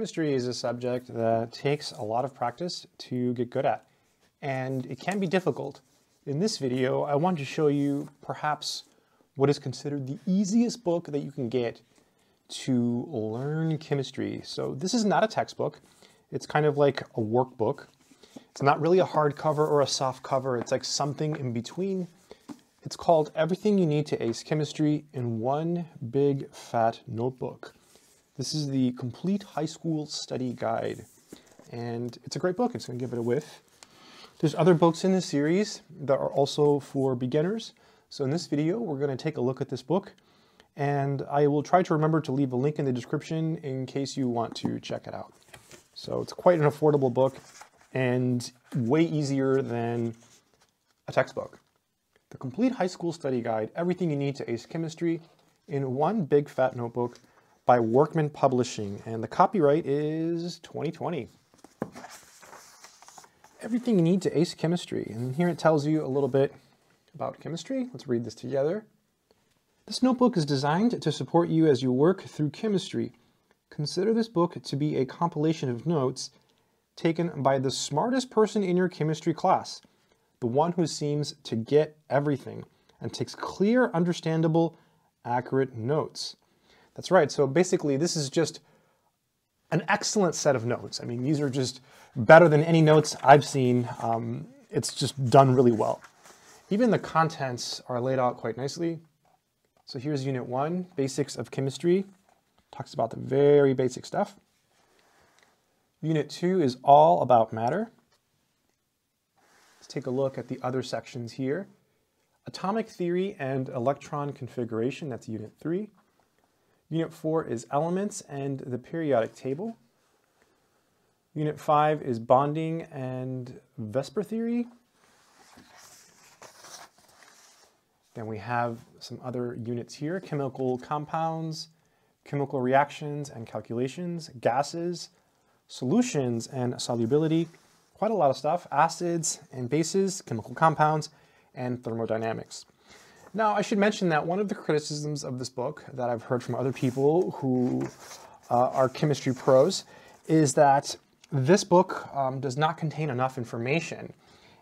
Chemistry is a subject that takes a lot of practice to get good at, and it can be difficult. In this video, I want to show you perhaps what is considered the easiest book that you can get to learn chemistry. So this is not a textbook. It's kind of like a workbook. It's not really a hardcover or a soft cover. It's like something in between. It's called Everything You Need to Ace Chemistry in One Big Fat Notebook. This is the complete high school study guide. And it's a great book. It's going to give it a whiff. There's other books in this series that are also for beginners. So in this video, we're going to take a look at this book. And I will try to remember to leave a link in the description in case you want to check it out. So it's quite an affordable book and way easier than a textbook. The Complete High School Study Guide, Everything You Need to Ace Chemistry in one big fat notebook by Workman Publishing, and the copyright is 2020. Everything you need to ace chemistry, and here it tells you a little bit about chemistry. Let's read this together. This notebook is designed to support you as you work through chemistry. Consider this book to be a compilation of notes taken by the smartest person in your chemistry class, the one who seems to get everything and takes clear, understandable, accurate notes. That's right. So basically, this is just an excellent set of notes. I mean, these are just better than any notes I've seen. Um, it's just done really well. Even the contents are laid out quite nicely. So here's Unit 1, Basics of Chemistry. Talks about the very basic stuff. Unit 2 is all about matter. Let's take a look at the other sections here. Atomic theory and electron configuration, that's Unit 3. Unit 4 is elements and the periodic table. Unit 5 is bonding and VSEPR theory. Then we have some other units here, chemical compounds, chemical reactions and calculations, gases, solutions and solubility, quite a lot of stuff, acids and bases, chemical compounds, and thermodynamics. Now, I should mention that one of the criticisms of this book that I've heard from other people who uh, are chemistry pros is that this book um, does not contain enough information.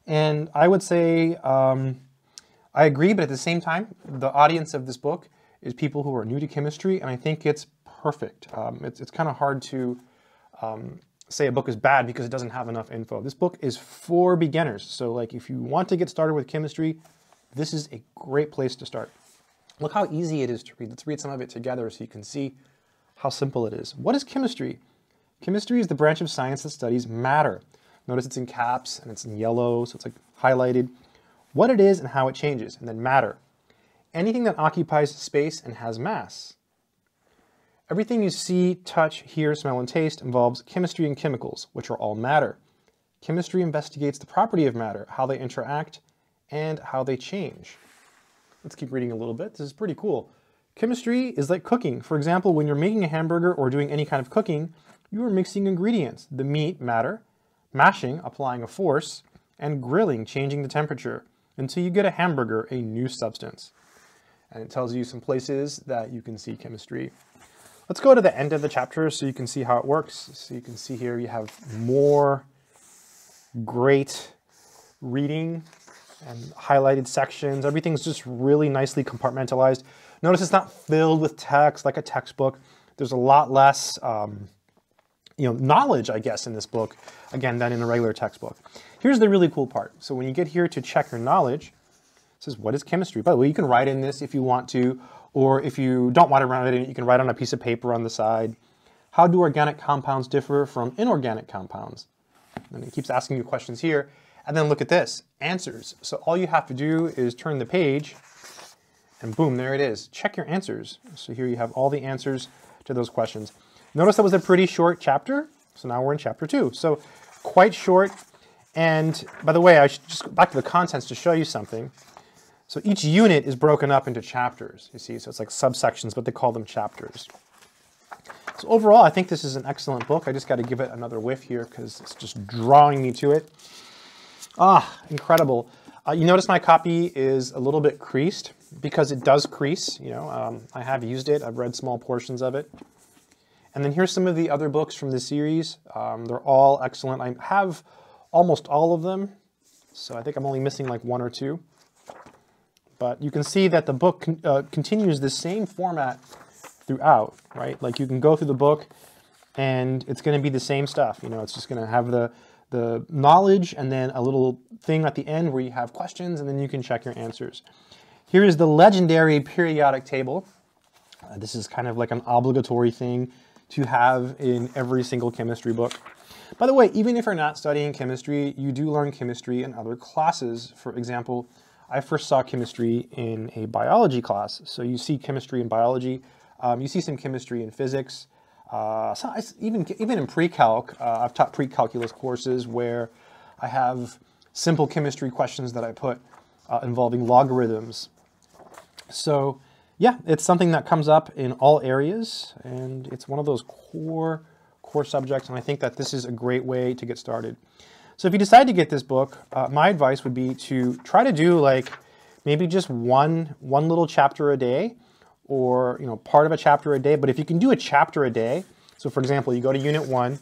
And I would say um, I agree, but at the same time, the audience of this book is people who are new to chemistry, and I think it's perfect. Um, it's it's kind of hard to um, say a book is bad because it doesn't have enough info. This book is for beginners. So like if you want to get started with chemistry, this is a great place to start. Look how easy it is to read. Let's read some of it together so you can see how simple it is. What is chemistry? Chemistry is the branch of science that studies matter. Notice it's in caps and it's in yellow, so it's like highlighted. What it is and how it changes, and then matter. Anything that occupies space and has mass. Everything you see, touch, hear, smell, and taste involves chemistry and chemicals, which are all matter. Chemistry investigates the property of matter, how they interact, and how they change. Let's keep reading a little bit. This is pretty cool. Chemistry is like cooking. For example, when you're making a hamburger or doing any kind of cooking, you are mixing ingredients. The meat, matter, mashing, applying a force, and grilling, changing the temperature, until you get a hamburger, a new substance. And it tells you some places that you can see chemistry. Let's go to the end of the chapter so you can see how it works. So you can see here you have more great reading and highlighted sections. Everything's just really nicely compartmentalized. Notice it's not filled with text like a textbook. There's a lot less um, you know, knowledge, I guess, in this book, again, than in a regular textbook. Here's the really cool part. So when you get here to check your knowledge, it says, what is chemistry? By the way, you can write in this if you want to, or if you don't want to write it in, you can write on a piece of paper on the side. How do organic compounds differ from inorganic compounds? And it keeps asking you questions here. And then look at this, answers. So all you have to do is turn the page and boom, there it is. Check your answers. So here you have all the answers to those questions. Notice that was a pretty short chapter. So now we're in chapter two. So quite short. And by the way, I should just go back to the contents to show you something. So each unit is broken up into chapters, you see. So it's like subsections, but they call them chapters. So overall, I think this is an excellent book. I just got to give it another whiff here because it's just drawing me to it. Ah, incredible. Uh, you notice my copy is a little bit creased because it does crease. You know, um, I have used it. I've read small portions of it. And then here's some of the other books from the series. Um, they're all excellent. I have almost all of them, so I think I'm only missing like one or two. But you can see that the book con uh, continues the same format throughout, right? Like you can go through the book and it's going to be the same stuff. You know, it's just going to have the, the knowledge and then a little thing at the end where you have questions and then you can check your answers. Here is the legendary periodic table. Uh, this is kind of like an obligatory thing to have in every single chemistry book. By the way, even if you're not studying chemistry, you do learn chemistry in other classes. For example, I first saw chemistry in a biology class. So you see chemistry in biology, um, you see some chemistry in physics. Uh, even, even in pre-calc, uh, I've taught pre-calculus courses where I have simple chemistry questions that I put uh, involving logarithms. So yeah, it's something that comes up in all areas and it's one of those core, core subjects and I think that this is a great way to get started. So if you decide to get this book, uh, my advice would be to try to do like maybe just one, one little chapter a day or you know part of a chapter a day. But if you can do a chapter a day, so for example, you go to unit one,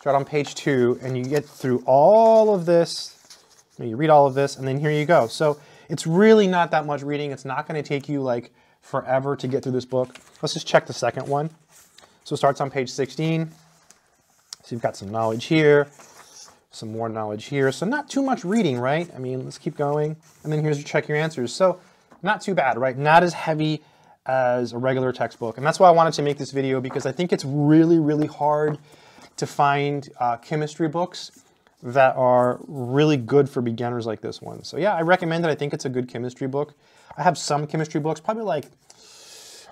start on page two, and you get through all of this, you read all of this, and then here you go. So it's really not that much reading. It's not going to take you like forever to get through this book. Let's just check the second one. So it starts on page 16. So you've got some knowledge here some more knowledge here. So not too much reading, right? I mean, let's keep going. And then here's your check your answers. So not too bad, right? Not as heavy as a regular textbook. And that's why I wanted to make this video because I think it's really, really hard to find uh, chemistry books that are really good for beginners like this one. So yeah, I recommend it. I think it's a good chemistry book. I have some chemistry books, probably like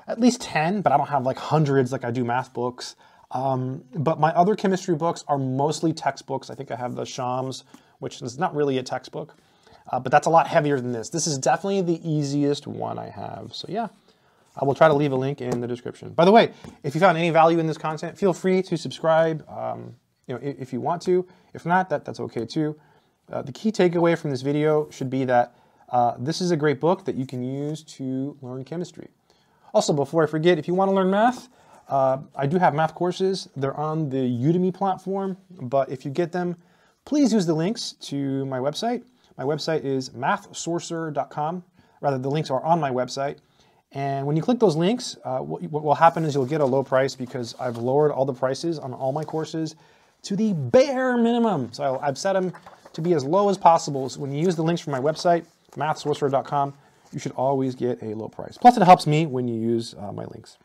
at least 10, but I don't have like hundreds like I do math books. Um, but my other chemistry books are mostly textbooks. I think I have the Schaum's, which is not really a textbook, uh, but that's a lot heavier than this. This is definitely the easiest one I have. So yeah, I will try to leave a link in the description. By the way, if you found any value in this content, feel free to subscribe um, you know, if you want to. If not, that, that's okay too. Uh, the key takeaway from this video should be that uh, this is a great book that you can use to learn chemistry. Also, before I forget, if you want to learn math, uh, I do have math courses. They're on the Udemy platform, but if you get them, please use the links to my website. My website is mathsorcerer.com. Rather, the links are on my website. And when you click those links, uh, what, what will happen is you'll get a low price because I've lowered all the prices on all my courses to the bare minimum. So I've set them to be as low as possible. So when you use the links from my website, mathsorcerer.com, you should always get a low price. Plus it helps me when you use uh, my links.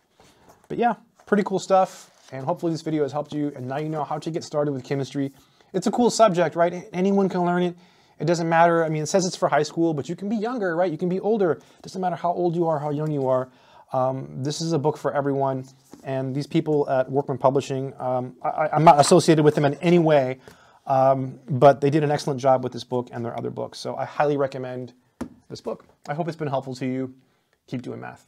But yeah, pretty cool stuff. And hopefully this video has helped you and now you know how to get started with chemistry. It's a cool subject, right? Anyone can learn it. It doesn't matter. I mean, it says it's for high school, but you can be younger, right? You can be older. It doesn't matter how old you are, how young you are. Um, this is a book for everyone. And these people at Workman Publishing, um, I, am not associated with them in any way, um, but they did an excellent job with this book and their other books. So I highly recommend this book. I hope it's been helpful to you. Keep doing math.